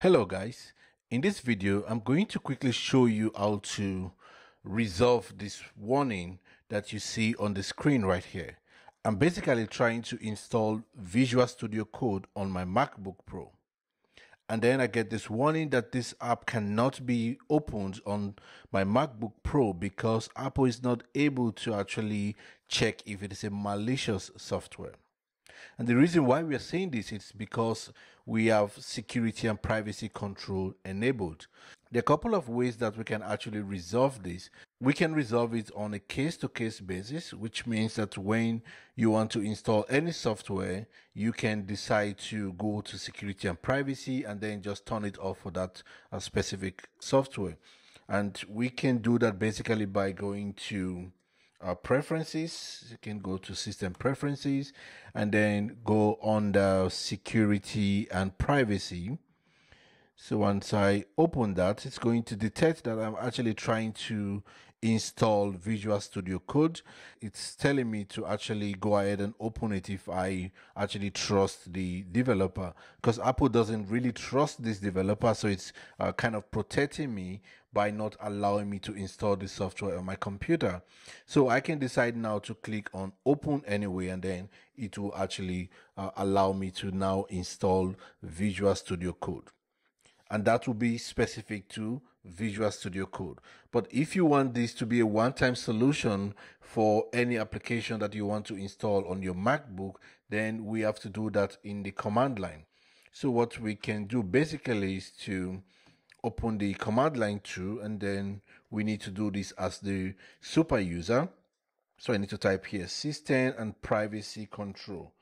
Hello guys, in this video I'm going to quickly show you how to resolve this warning that you see on the screen right here. I'm basically trying to install Visual Studio Code on my MacBook Pro. And then I get this warning that this app cannot be opened on my MacBook Pro because Apple is not able to actually check if it is a malicious software. And the reason why we are saying this is because we have security and privacy control enabled. There are a couple of ways that we can actually resolve this. We can resolve it on a case to case basis, which means that when you want to install any software, you can decide to go to security and privacy and then just turn it off for that uh, specific software. And we can do that basically by going to uh, preferences. You can go to system preferences and then go under security and privacy. So once I open that, it's going to detect that I'm actually trying to install Visual Studio Code. It's telling me to actually go ahead and open it if I actually trust the developer because Apple doesn't really trust this developer. So it's uh, kind of protecting me by not allowing me to install the software on my computer. So I can decide now to click on open anyway, and then it will actually uh, allow me to now install Visual Studio Code and that will be specific to Visual Studio Code. But if you want this to be a one-time solution for any application that you want to install on your MacBook, then we have to do that in the command line. So what we can do basically is to open the command line too, and then we need to do this as the super user. So I need to type here system and privacy control.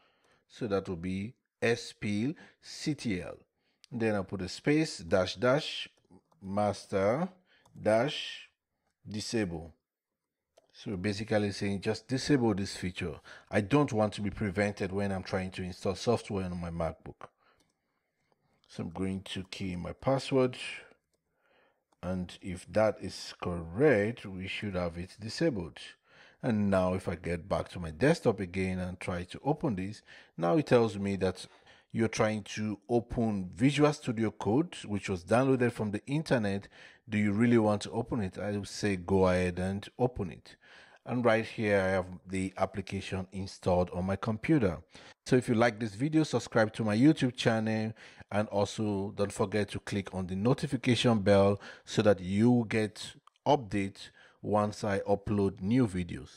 So that will be SPL CTL. Then I put a space, dash, dash, master, dash, disable. So basically saying just disable this feature. I don't want to be prevented when I'm trying to install software on my MacBook. So I'm going to key in my password. And if that is correct, we should have it disabled. And now if I get back to my desktop again and try to open this, now it tells me that you're trying to open Visual Studio Code, which was downloaded from the internet, do you really want to open it? I would say go ahead and open it. And right here, I have the application installed on my computer. So if you like this video, subscribe to my YouTube channel and also don't forget to click on the notification bell so that you get updates once I upload new videos.